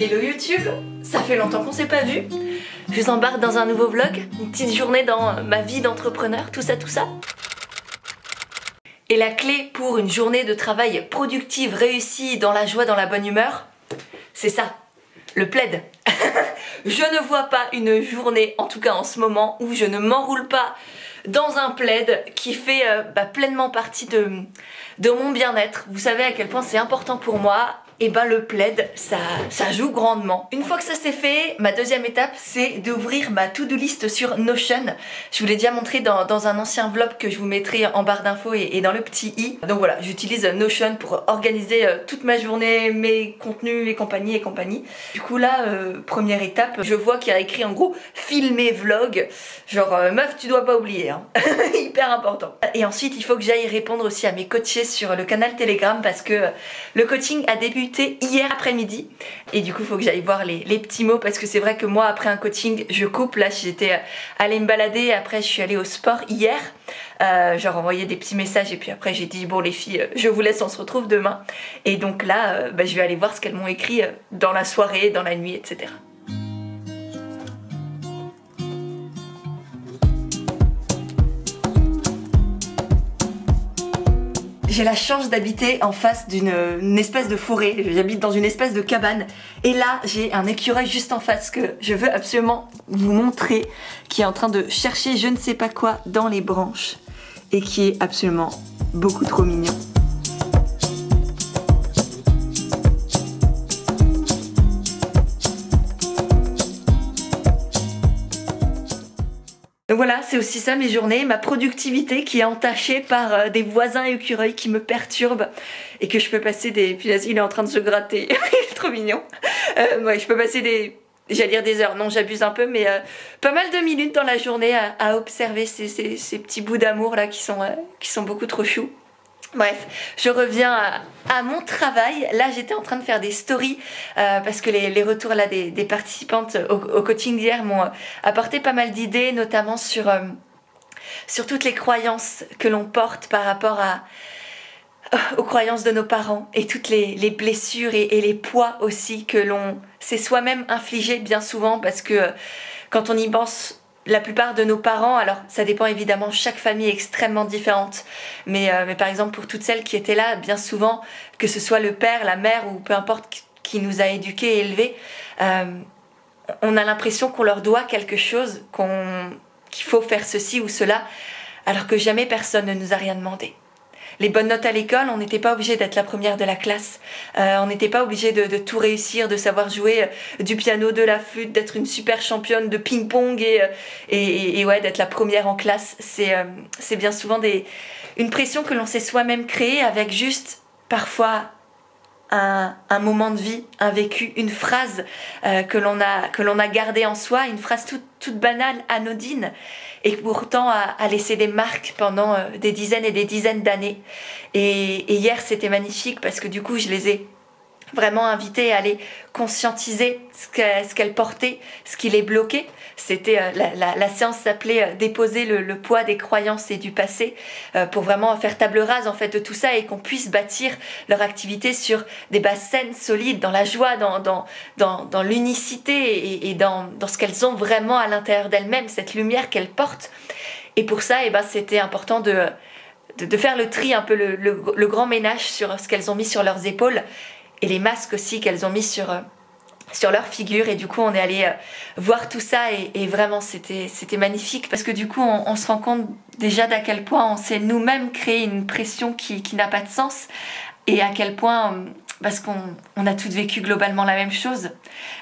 Hello YouTube, ça fait longtemps qu'on s'est pas vu. Je vous embarque dans un nouveau vlog, une petite journée dans ma vie d'entrepreneur, tout ça, tout ça. Et la clé pour une journée de travail productive, réussie, dans la joie, dans la bonne humeur, c'est ça, le plaid. je ne vois pas une journée, en tout cas en ce moment, où je ne m'enroule pas dans un plaid qui fait euh, bah, pleinement partie de, de mon bien-être. Vous savez à quel point c'est important pour moi et ben le plaid, ça, ça joue grandement. Une fois que ça c'est fait, ma deuxième étape, c'est d'ouvrir ma to-do list sur Notion. Je vous l'ai déjà montré dans, dans, un ancien vlog que je vous mettrai en barre d'infos et, dans le petit i. Donc voilà, j'utilise Notion pour organiser euh, toute ma journée, mes contenus et compagnie et compagnie. Du coup là, euh, première étape, je vois qu'il y a écrit en gros filmer vlog. Genre euh, meuf, tu dois pas oublier, hein. hyper important. Et ensuite, il faut que j'aille répondre aussi à mes coachés sur le canal Telegram parce que le coaching a débuté hier après-midi. Et du coup, faut que j'aille voir les, petits mots parce que c'est vrai que moi, après un coaching, je coupe. Là, j'étais euh, allée me balader. Après, je suis allée au sport hier. Euh, j'ai renvoyé des petits messages et puis après, j'ai dit Bon, les filles, euh, je vous laisse, on se retrouve demain. Et donc là, euh, bah, je vais aller voir ce qu'elles m'ont écrit dans la soirée, dans la nuit, etc. j'ai la chance d'habiter en face d'une espèce de forêt. J'habite dans une espèce de cabane. Et là, j'ai un écureuil juste en face que je veux absolument vous montrer, qui est en train de chercher je ne sais pas quoi dans les branches. Et qui est absolument beaucoup trop mignon. Voilà, c'est aussi ça mes journées, ma productivité qui est entachée par euh, des voisins écureuils qui me perturbent et que je peux passer des... Puis il est en train de se gratter, il est trop mignon. Euh, ouais, je peux passer des... J'allais dire des heures, non j'abuse un peu, mais euh, pas mal de minutes dans la journée à, observer ces, petits bouts d'amour là qui sont, qui sont beaucoup trop choux. Bref, je reviens à, mon travail. Là, j'étais en train de faire des stories euh, parce que les, retours là des, participantes au, coaching d'hier m'ont euh, apporté pas mal d'idées, notamment sur, euh, sur toutes les croyances que l'on porte par rapport aux croyances de nos parents et toutes les, blessures et, et, les poids aussi que l'on s'est soi-même infligé bien souvent parce que quand on y pense la plupart de nos parents, alors ça dépend évidemment, chaque famille est extrêmement différente, mais, euh, mais par exemple pour toutes celles qui étaient là, bien souvent, que ce soit le père, la mère ou peu importe qui nous a éduqués et élevés, euh, on a l'impression qu'on leur doit quelque chose, qu'il faut faire ceci ou cela, alors que jamais personne ne nous a rien demandé les bonnes notes à l'école, on n'était pas obligé d'être la première de la classe. Euh, on n'était pas obligé de, tout réussir, de savoir jouer euh, du piano, de la flûte, d'être une super championne de ping-pong et, euh, et, ouais, d'être la première en classe. C'est c'est bien souvent des, une pression que l'on s'est soi-même créée avec juste parfois un, un, moment de vie, un vécu, une phrase que l'on a que l'on a gardée en soi, une phrase toute, toute banale, anodine, et pourtant a, a laissé des marques pendant euh, des dizaines et des dizaines d'années. Et, hier, c'était magnifique parce que du coup, je les ai vraiment invitées à aller conscientiser ce qu'elles portaient, ce qui les bloquait. C'était euh, la, séance s'appelait euh, déposer le, poids des croyances et du passé pour vraiment faire table rase en fait de tout ça et qu'on puisse bâtir leur activité sur des bases saines, solides, dans la joie, dans, dans, dans, l'unicité et, dans, dans ce qu'elles ont vraiment à l'intérieur d'elles-mêmes, cette lumière qu'elles portent. Et pour ça, eh ben, c'était important de, de, faire le tri, un peu le grand ménage sur ce qu'elles ont mis sur leurs épaules et les masques aussi qu'elles ont mis sur sur leur figure. Et du coup on est allé euh, voir tout ça et, vraiment c'était magnifique parce que du coup on, se rend compte déjà d'à quel point on s'est nous-mêmes créé une pression qui, qui n'a pas de sens et à quel point euh, parce qu'on on a toutes vécu globalement la même chose.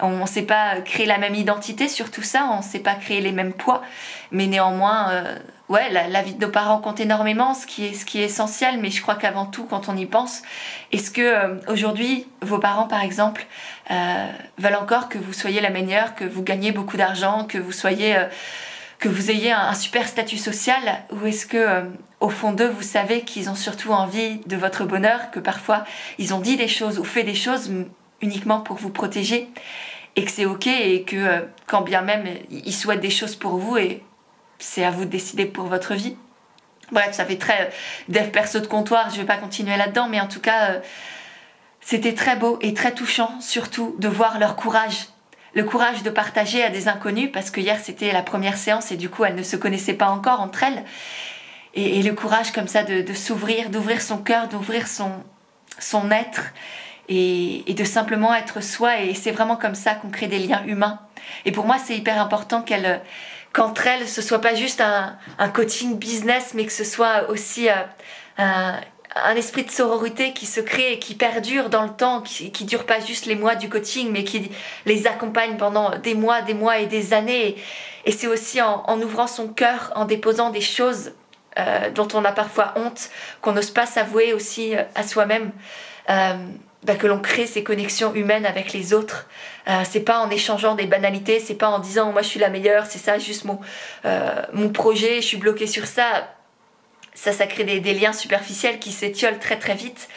On ne s'est pas créé la même identité sur tout ça, on ne s'est pas créé les mêmes poids, mais néanmoins, euh, ouais, la, vie de nos parents compte énormément, ce qui est, essentiel, mais je crois qu'avant tout, quand on y pense, est-ce que euh, aujourd'hui, vos parents, par exemple, euh, veulent encore que vous soyez la meilleure, que vous gagnez beaucoup d'argent, que vous soyez que vous ayez un, super statut social ou est-ce que euh, au fond d'eux vous savez qu'ils ont surtout envie de votre bonheur, que parfois ils ont dit des choses ou fait des choses uniquement pour vous protéger et que c'est ok et que euh, quand bien même ils souhaitent des choses pour vous et c'est à vous de décider pour votre vie. Bref, ça fait très euh, dev perso de comptoir, je vais pas continuer là-dedans, mais en tout cas c'était très beau et très touchant, surtout de voir leur courage. Le courage de partager à des inconnus, parce que hier c'était la première séance et du coup elles ne se connaissaient pas encore entre elles. Et, le courage comme ça de, s'ouvrir, d'ouvrir son cœur, d'ouvrir son, son être et, de simplement être soi. Et c'est vraiment comme ça qu'on crée des liens humains. Et pour moi, c'est hyper important qu'elle, qu'entre elles, ce soit pas juste un, coaching business, mais que ce soit aussi euh, un, un esprit de sororité qui se crée et qui perdure dans le temps, qui, qui dure pas juste les mois du coaching, mais qui les accompagne pendant des mois, des mois et des années. Et c'est aussi en, ouvrant son cœur, en déposant des choses euh, dont on a parfois honte, qu'on n'ose pas s'avouer aussi euh, à soi-même. Euh, bah, que l'on crée ces connexions humaines avec les autres. Euh, c'est pas en échangeant des banalités, c'est pas en disant moi je suis la meilleure, c'est ça juste mon, mon projet, je suis bloquée sur ça ça, ça crée des, liens superficiels qui s'étiolent très très vite.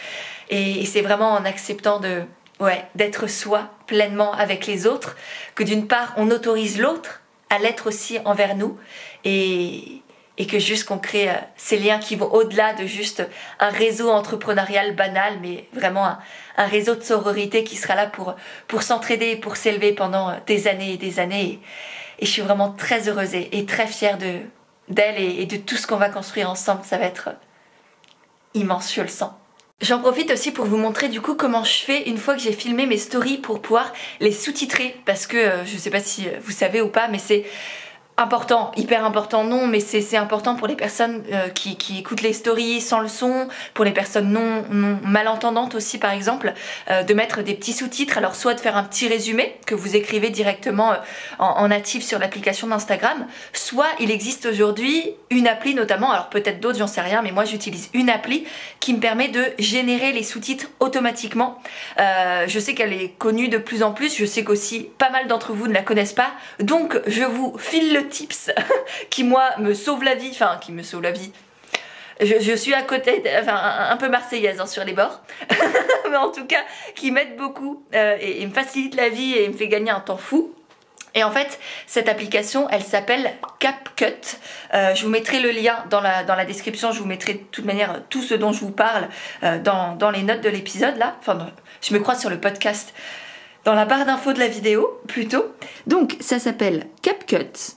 Et, c'est vraiment en acceptant de, ouais, d'être soi pleinement avec les autres que d'une part on autorise l'autre à l'être aussi envers nous et, et que juste qu'on crée euh, ces liens qui vont au-delà de juste un réseau entrepreneurial banal, mais vraiment un, réseau de sororité qui sera là pour, pour s'entraider, pour s'élever pendant des années et des années. Et, je suis vraiment très heureuse et très fière de, d'elle et, de tout ce qu'on va construire ensemble. Ça va être immense, je le sens. J'en profite aussi pour vous montrer du coup comment je fais une fois que j'ai filmé mes stories pour pouvoir les sous-titrer parce que euh, je sais pas si vous savez ou pas mais c'est important, hyper important non, mais c'est important pour les personnes euh, qui, écoutent les stories sans le son, pour les personnes non, non malentendantes aussi par exemple, euh, de mettre des petits sous-titres, alors soit de faire un petit résumé que vous écrivez directement euh, en, en, natif sur l'application d'Instagram, soit il existe aujourd'hui une appli notamment, alors peut-être d'autres j'en sais rien, mais moi j'utilise une appli qui me permet de générer les sous-titres automatiquement. je sais qu'elle est connue de plus en plus, je sais qu'aussi pas mal d'entre vous ne la connaissent pas, donc je vous file le tips qui moi me sauve la vie, enfin qui me sauve la vie. Je, suis à côté, enfin un peu marseillaise hein, sur les bords, mais en tout cas qui m'aide beaucoup euh, et, me facilite la vie et me fait gagner un temps fou. Et en fait, cette application, elle s'appelle CapCut. Euh, je vous mettrai le lien dans la, dans la description. Je vous mettrai de toute manière tout ce dont je vous parle euh, dans, dans, les notes de l'épisode là. Enfin, je me crois sur le podcast. Dans la barre d'infos de la vidéo, plutôt. Donc, ça s'appelle CapCut.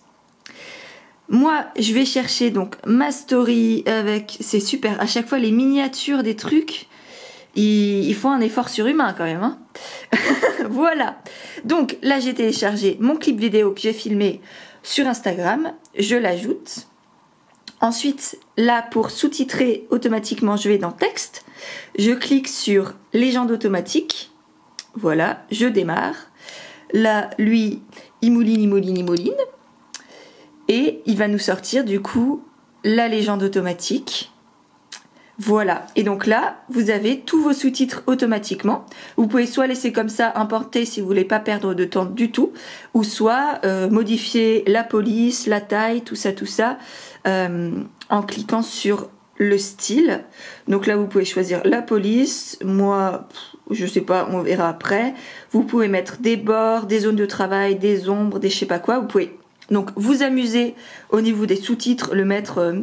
Moi, je vais chercher donc ma story avec. C'est super. À chaque fois, les miniatures des trucs, ils, font un effort surhumain quand même. Hein. voilà. Donc là, j'ai téléchargé mon clip vidéo que j'ai filmé sur Instagram. Je l'ajoute. Ensuite, là, pour sous-titrer automatiquement, je vais dans texte. Je clique sur légende automatique. Voilà, je démarre. Là, lui, il mouline, il mouline, il mouline. Et il va nous sortir du coup la légende automatique. Voilà. Et donc là, vous avez tous vos sous-titres automatiquement. Vous pouvez soit laisser comme ça importer si vous voulez pas perdre de temps du tout, ou soit euh, modifier la police, la taille, tout ça, tout ça, euh, en cliquant sur le style. Donc là, vous pouvez choisir la police. Moi, je sais pas, on verra après. Vous pouvez mettre des bords, des zones de travail, des ombres, des je sais pas quoi. Vous pouvez donc vous amusez au niveau des sous-titres, le mettre euh,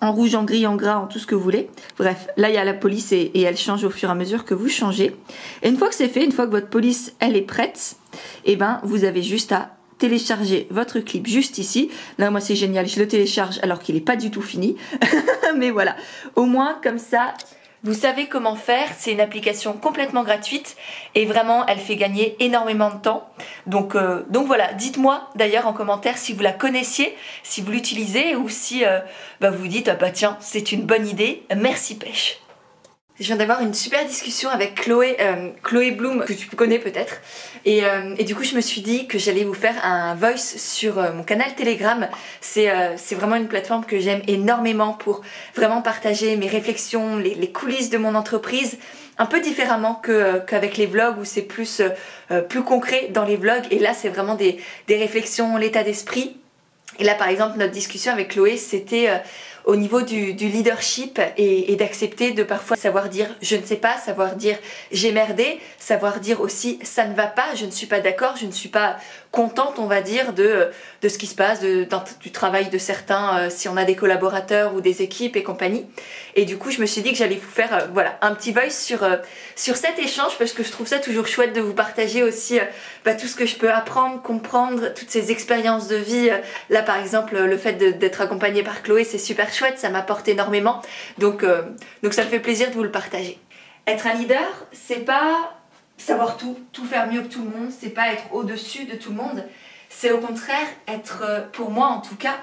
en rouge, en gris, en gras, en tout ce que vous voulez. Bref, là il y a la police et, elle change au fur et à mesure que vous changez. Et une fois que c'est fait, une fois que votre police elle est prête, et eh ben vous avez juste à télécharger votre clip juste ici. Là moi c'est génial, je le télécharge alors qu'il n'est pas du tout fini. Mais voilà, au moins comme ça vous savez comment faire, c'est une application complètement gratuite et vraiment elle fait gagner énormément de temps. Donc, euh, voilà, dites-moi d'ailleurs en commentaire si vous la connaissiez, si vous l'utilisez ou si euh, bah, vous vous dites ah bah tiens c'est une bonne idée, merci pêche. Je viens d'avoir une super discussion avec Chloé, euh, Chloé Bloom, que tu connais peut-être. Et, euh, et, du coup, je me suis dit que j'allais vous faire un voice sur euh, mon canal Telegram. C'est vraiment une plateforme que j'aime énormément pour vraiment partager mes réflexions, les, les coulisses de mon entreprise, un peu différemment qu'avec les vlogs où c'est plus, plus concret dans les vlogs. Et là, c'est vraiment des, des réflexions, l'état d'esprit. Et là, par exemple, notre discussion avec Chloé, c'était au niveau du, leadership et, d'accepter de parfois savoir dire je ne sais pas, savoir dire j'ai merdé, savoir dire aussi ça ne va pas, je ne suis pas d'accord, je ne suis pas contente, on va dire, de, de ce qui se passe, de, du travail de certains, euh, si on a des collaborateurs ou des équipes et compagnie. Et du coup, je me suis dit que j'allais vous faire euh, voilà, un petit voice sur, euh, sur cet échange parce que je trouve ça toujours chouette de vous partager aussi bah, tout ce que je peux apprendre, comprendre, toutes ces expériences de vie. Là, par exemple, le fait d'être accompagnée par Chloé, c'est super chouette, ça m'apporte énormément. Donc, donc ça me fait plaisir de vous le partager. Être un leader, c'est pas savoir tout, tout faire mieux que tout le monde, c'est pas être au-dessus de tout le monde, c'est au contraire être, euh, pour moi en tout cas,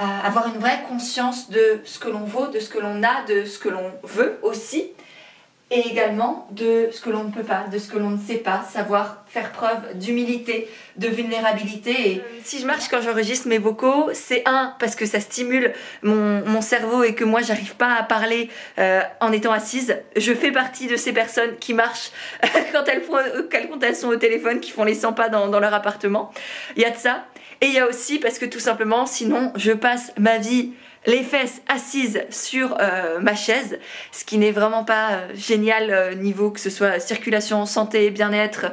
euh, avoir une vraie conscience de ce que l'on vaut, de ce que l'on a, de ce que l'on veut aussi, et également de ce que l'on ne peut pas, de ce que l'on ne sait pas, savoir faire preuve d'humilité, de vulnérabilité. Et si je marche quand j'enregistre mes vocaux, c'est un, parce que ça stimule mon, mon cerveau et que moi j'arrive pas à parler euh, en étant assise. Je fais partie de ces personnes qui marchent quand, elles font, quand elles sont au téléphone, qui font les 100 pas dans, dans leur appartement. Il y a de ça. Et il y a aussi parce que tout simplement, sinon, je passe ma vie les fesses assises sur euh, ma chaise, ce qui n'est vraiment pas euh, génial euh, niveau que ce soit circulation, santé, bien-être,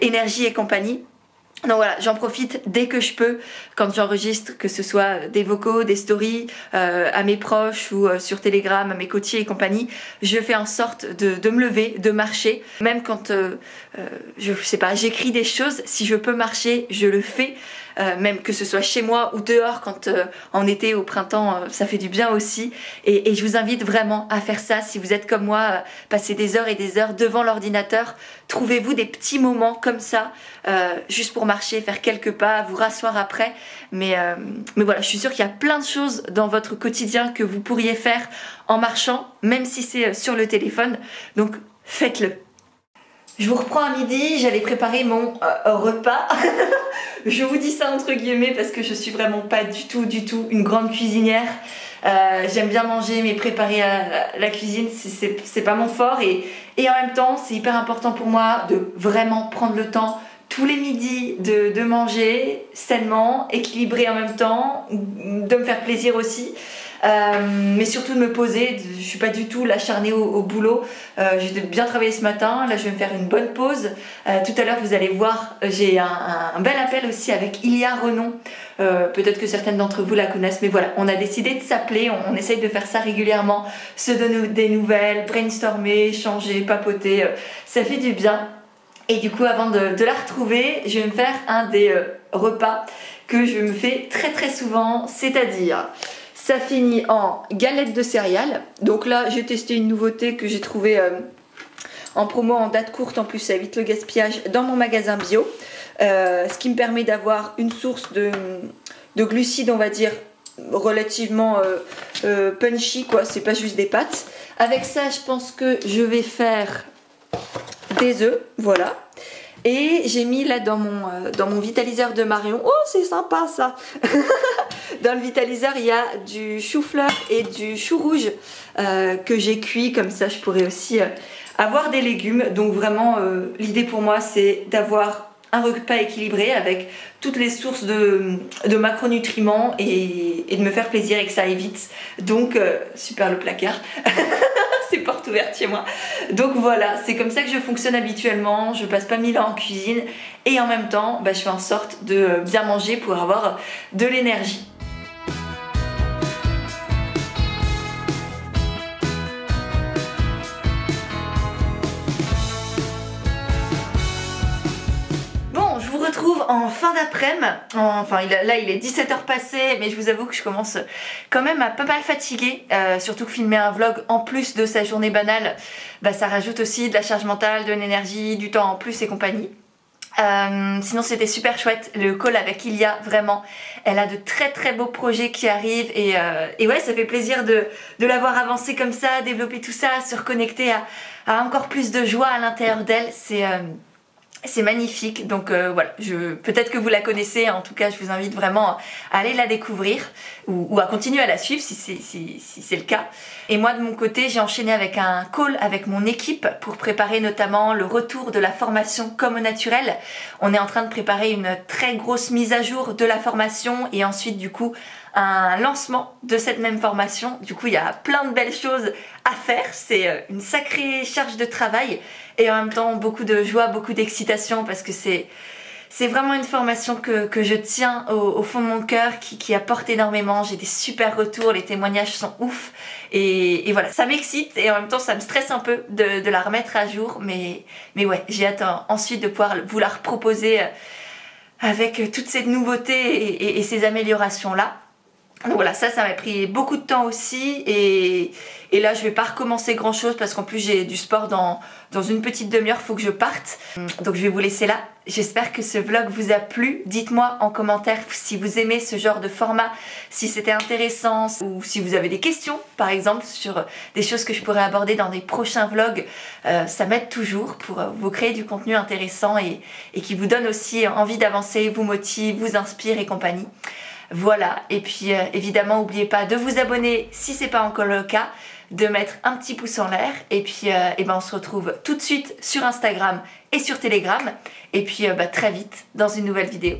énergie et compagnie. Donc voilà, j'en profite dès que je peux quand j'enregistre, que ce soit des vocaux, des stories à mes proches ou sur Telegram, à mes coachés et compagnie, je fais en sorte de, de me lever, de marcher. Même quand, je sais pas, j'écris des choses, si je peux marcher, je le fais. Euh, même que ce soit chez moi ou dehors quand euh, en été, au printemps, euh, ça fait du bien aussi. Et, je vous invite vraiment à faire ça. Si vous êtes comme moi, passer des heures et des heures devant l'ordinateur, trouvez-vous des petits moments comme ça, juste pour marcher, faire quelques pas, vous rasseoir après. Mais, mais voilà, je suis sûre qu'il y a plein de choses dans votre quotidien que vous pourriez faire en marchant, même si c'est sur le téléphone. Donc faites-le. Je vous reprends à midi, j'allais préparer mon euh, repas. je vous dis ça entre guillemets parce que je suis vraiment pas du tout, du tout une grande cuisinière. Euh, j'aime bien manger, mais préparer à la cuisine, c'est pas mon fort. Et, et en même temps, c'est hyper important pour moi de vraiment prendre le temps tous les midis de, de manger sainement, équilibré en même temps, de me faire plaisir aussi. Euh, mais surtout de me poser. Je suis pas du tout l'acharnée au, boulot. Euh, j'ai bien travaillé ce matin. Là, je vais me faire une bonne pause. Euh, tout à l'heure, vous allez voir, j'ai un, bel appel aussi avec Ilia Renon. Peut-être que certaines d'entre vous la connaissent, mais voilà, on a décidé de s'appeler. On, essaye de faire ça régulièrement, se donner des nouvelles, brainstormer, changer, papoter. ça fait du bien. Et du coup, avant de, de, la retrouver, je vais me faire un des repas que je me fais très très souvent, c'est-à-dire ça finit en galette de céréales. Donc là, j'ai testé une nouveauté que j'ai trouvée euh, en promo en date courte. En plus, ça évite le gaspillage dans mon magasin bio. Euh, ce qui me permet d'avoir une source de, glucides, on va dire, relativement euh, punchy, quoi. C'est pas juste des pâtes. Avec ça, je pense que je vais faire des œufs. Voilà. Et j'ai mis là dans mon, dans mon vitaliseur de Marion. Oh, c'est sympa ça Dans le vitaliseur, il y a du chou-fleur et du chou rouge euh, que j'ai cuit. Comme ça, je pourrais aussi euh, avoir des légumes. Donc vraiment, l'idée pour moi, c'est d'avoir un repas équilibré avec toutes les sources de, macronutriments et, et, de me faire plaisir et que ça aille vite. Donc, super le placard c'est porte ouverte chez moi. Donc voilà, c'est comme ça que je fonctionne habituellement. Je passe pas mille ans en cuisine et en même temps, bah, je fais en sorte de bien manger pour avoir de l'énergie. En fin d'après-midi. Enfin, là, il est 17h passé, mais je vous avoue que je commence quand même à pas mal fatiguer. Euh, surtout que filmer un vlog en plus de sa journée banale, bah, ça rajoute aussi de la charge mentale, de l'énergie, du temps en plus et compagnie. Euh, sinon c'était super chouette le call avec Ilia vraiment elle a de très très beaux projets qui arrivent et, euh, ouais ça fait plaisir de, de l'avoir avancé comme ça développer tout ça se reconnecter à encore plus de joie à l'intérieur d'elle c'est c'est magnifique, donc euh, voilà, peut-être que vous la connaissez, en tout cas je vous invite vraiment à aller la découvrir ou, à continuer à la suivre si c'est le cas. Et moi de mon côté j'ai enchaîné avec un call avec mon équipe pour préparer notamment le retour de la formation comme au naturel. On est en train de préparer une très grosse mise à jour de la formation et ensuite du coup un lancement de cette même formation. Du coup, il y a plein de belles choses à faire. C'est euh, une sacrée charge de travail et en même temps beaucoup de joie, beaucoup d'excitation parce que c'est c'est vraiment une formation que, que je tiens au, fond de mon cœur, qui, qui apporte énormément. J'ai des super retours, les témoignages sont ouf. Et, et voilà, ça m'excite et en même temps ça me stresse un peu de, de la remettre à jour. Mais, mais ouais, j'ai hâte ensuite de pouvoir vous la reproposer euh, avec toutes ces nouveautés et, ces améliorations-là. Donc voilà, ça, ça m'a pris beaucoup de temps aussi. Et, et là, je vais pas recommencer grand chose parce qu'en plus, j'ai du sport dans, dans une petite demi-heure, faut que je parte. Donc je vais vous laisser là. J'espère que ce vlog vous a plu. Dites-moi en commentaire si vous aimez ce genre de format, si c'était intéressant ou si vous avez des questions, par exemple, sur des choses que je pourrais aborder dans des prochains vlogs. Euh, ça m'aide toujours pour vous créer du contenu intéressant et, et qui vous donne aussi envie d'avancer, vous motive, vous inspire et compagnie. Voilà, et puis euh, évidemment, n'oubliez pas de vous abonner si c'est pas encore le cas, de mettre un petit pouce en l'air, et puis euh, eh ben, on se retrouve tout de suite sur Instagram et sur Telegram, et puis euh, bah, très vite dans une nouvelle vidéo.